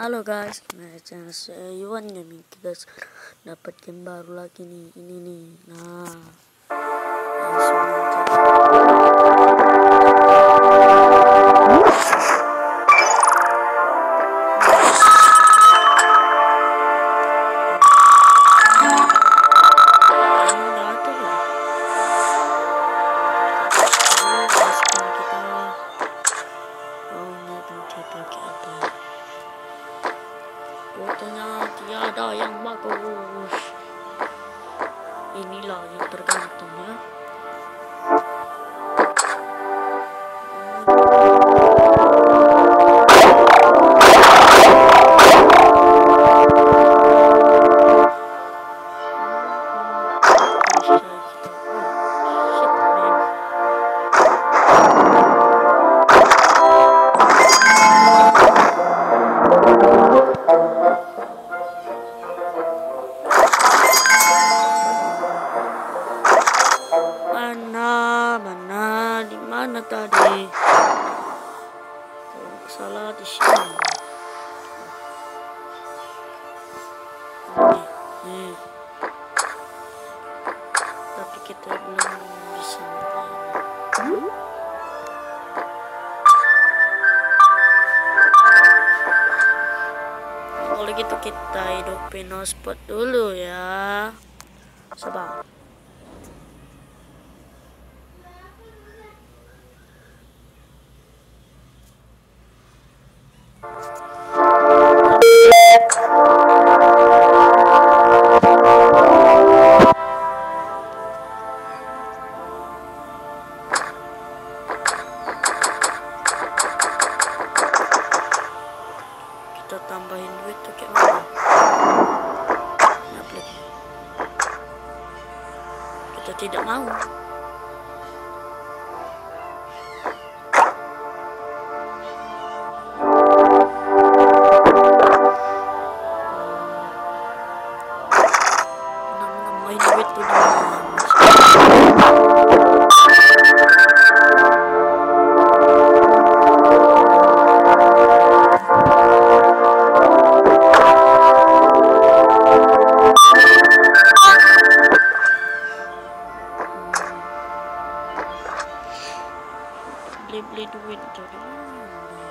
Halo guys, nah channel Iwan Gaming kita dapat game baru lagi nih, ini nih. Nah, langsung aja. Fotonya tiada yang bagus. Inilah yang tergantung salah di sini. Tapi kita belum bisa. Kalau gitu kita hidupin hotspot dulu ya. Sabar. Kita tambahin duit tuh kayak mana? Kita tidak mau beli-beli duit tuh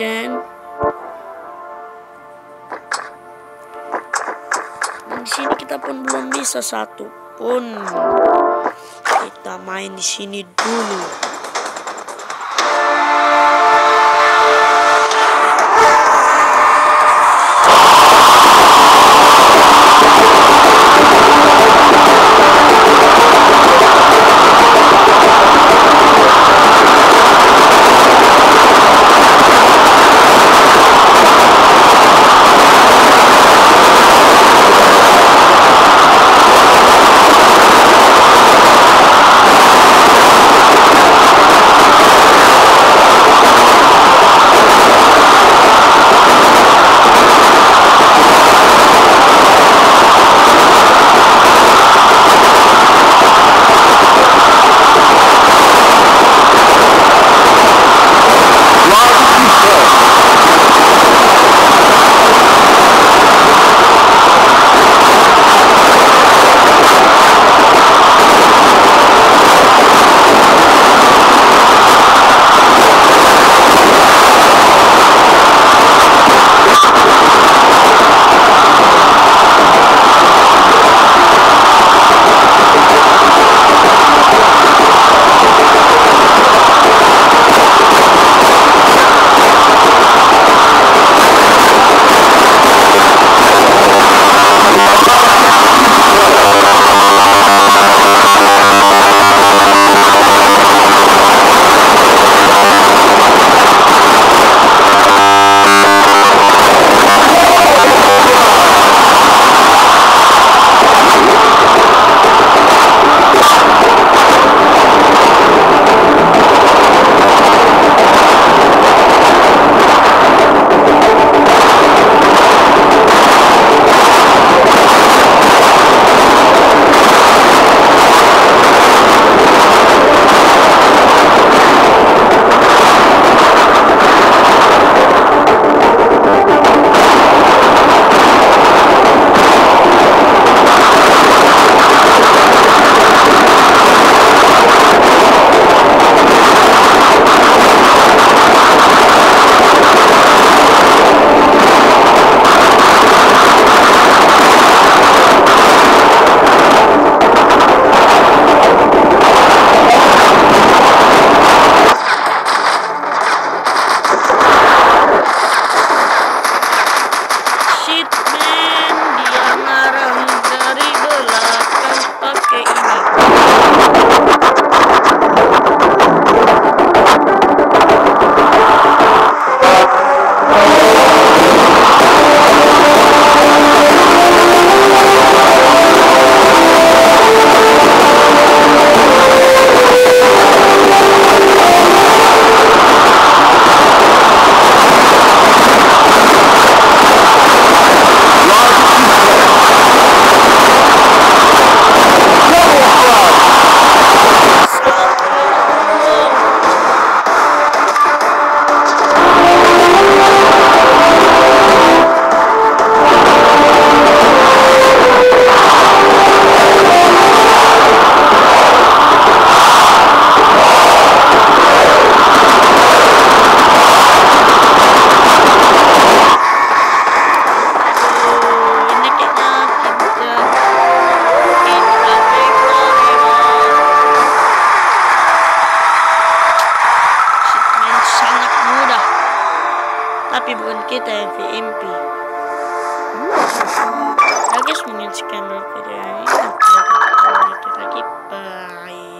Dan di sini kita pun belum bisa satu pun. Kita main di sini dulu. Tapi bukan kita yang VMP. Guys, mungkin sekian dulu video ini. Lagi bye.